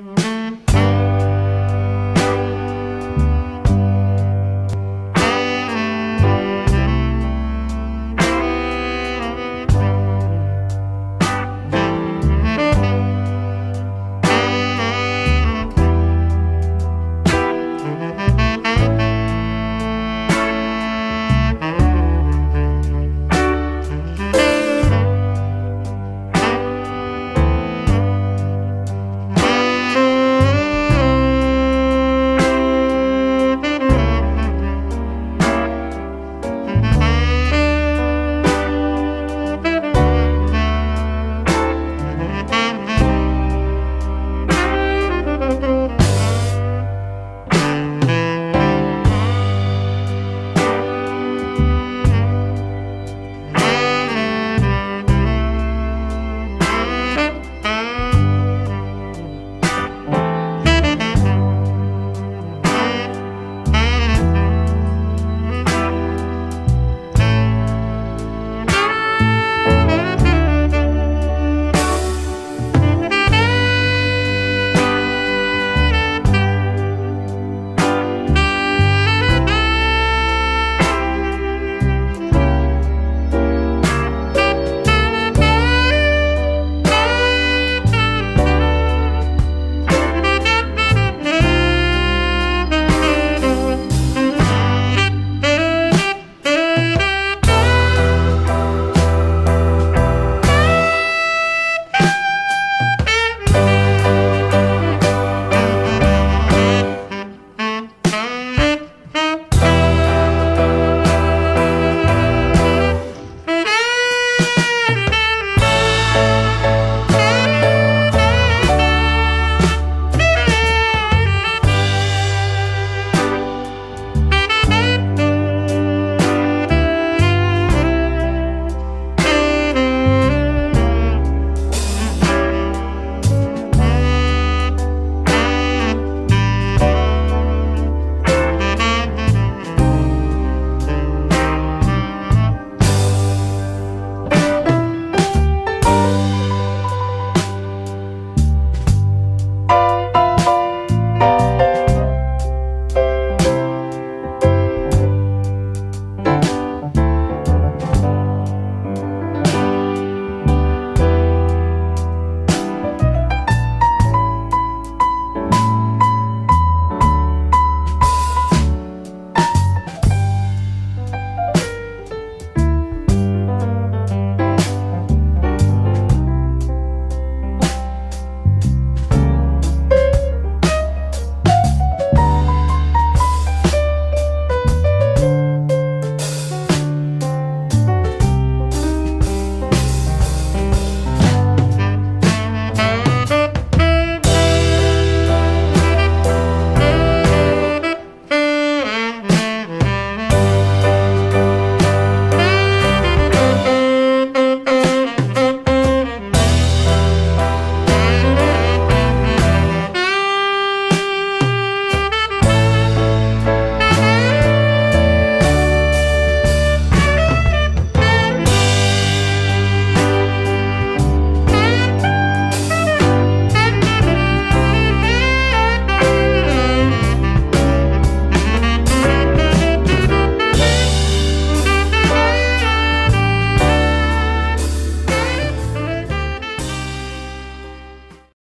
Bye.